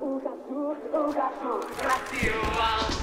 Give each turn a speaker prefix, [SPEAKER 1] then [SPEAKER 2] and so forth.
[SPEAKER 1] o gato, o gato. Brasil.